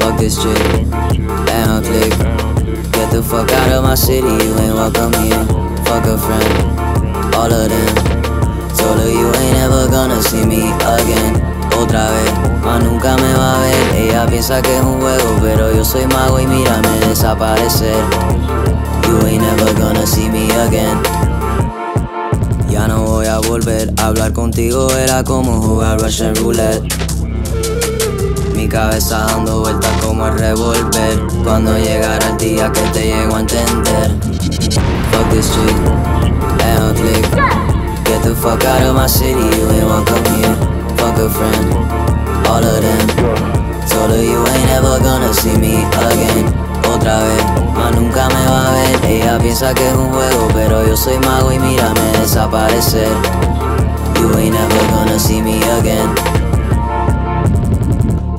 Fuck this chick, down click. Get the fuck out of my city, you ain't welcome here. Fuck a friend, all you ain't ever gonna see me again. Otra vez, más nunca me va a ver. Ella piensa que es un juego, pero yo soy mago y mírame desaparecer. You ain't never gonna see me again. Ya no voy a volver hablar contigo, era como jugar Russian Roulette. Mi cabeza dando vueltas como el revólver. Cuando llegara el día que te llego a entender. Fuck this. Get the fuck out of my city, you ain't welcome here. Fuck a friend, all of them. Told her you ain't ever gonna see me again otra vez, más nunca me va a ver. Ella piensa que es un juego, pero yo soy mago y mírame desaparecer. You ain't never gonna see me again.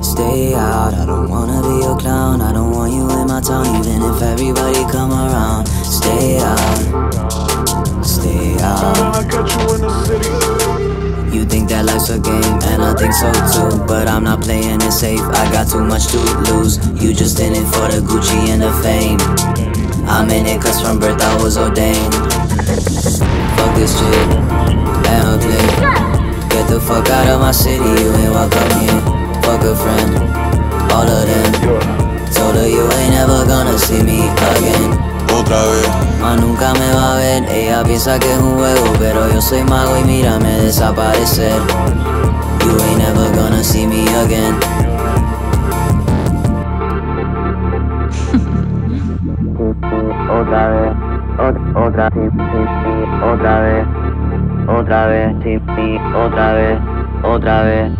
Stay out, I don't wanna be a clown. I don't want you in my town, even if everybody come around. Stay out, stay think so too. But I'm not playing it safe, I got too much to lose. You just in it for the Gucci and the fame. I'm in it cause from birth I was ordained. Fuck this chick, down click. Get the fuck out of my city, you ain't welcome here. Fuck a friend, all of them. Told her you ain't ever gonna see me again. Otra vez. Más nunca me va a ver, ella piensa que es un juego, pero yo soy mago y mírame desaparecer. You ain't never gonna see me again. otra vez, otra, otra vez, otra vez, otra vez, otra vez. Otra vez.